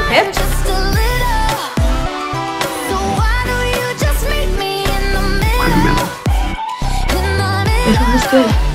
it. Just a little. Good.